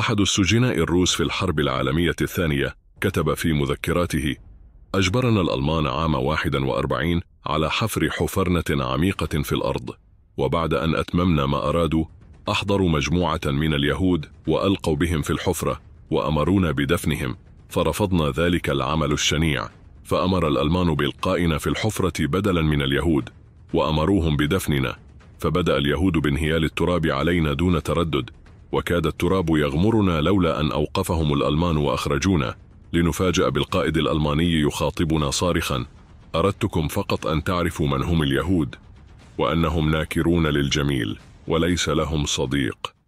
أحد السجناء الروس في الحرب العالمية الثانية كتب في مذكراته أجبرنا الألمان عام 41 على حفر حفرنة عميقة في الأرض وبعد أن أتممنا ما أرادوا أحضروا مجموعة من اليهود وألقوا بهم في الحفرة وأمرونا بدفنهم فرفضنا ذلك العمل الشنيع فأمر الألمان بإلقائنا في الحفرة بدلا من اليهود وأمروهم بدفننا فبدأ اليهود بانهيال التراب علينا دون تردد وكاد التراب يغمرنا لولا أن أوقفهم الألمان وأخرجونا. لنفاجأ بالقائد الألماني يخاطبنا صارخا. أردتكم فقط أن تعرفوا من هم اليهود وأنهم ناكرون للجميل وليس لهم صديق.